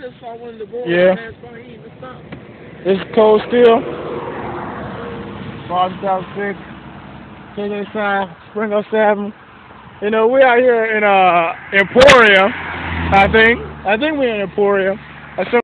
Just saw one of the boys. Yeah. It's cold still. Boston South 6. KJ sign, Spring 07. You know, we're out here in uh Emporia, I think. I think we're in Emporia. I